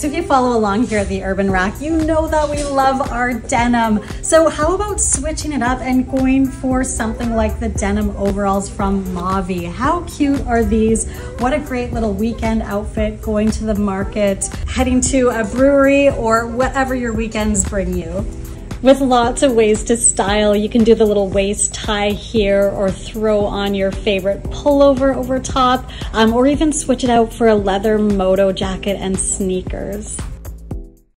So if you follow along here at the Urban Rack, you know that we love our denim. So how about switching it up and going for something like the denim overalls from Mavi? How cute are these? What a great little weekend outfit going to the market, heading to a brewery or whatever your weekends bring you with lots of ways to style. You can do the little waist tie here or throw on your favorite pullover over top um, or even switch it out for a leather moto jacket and sneakers.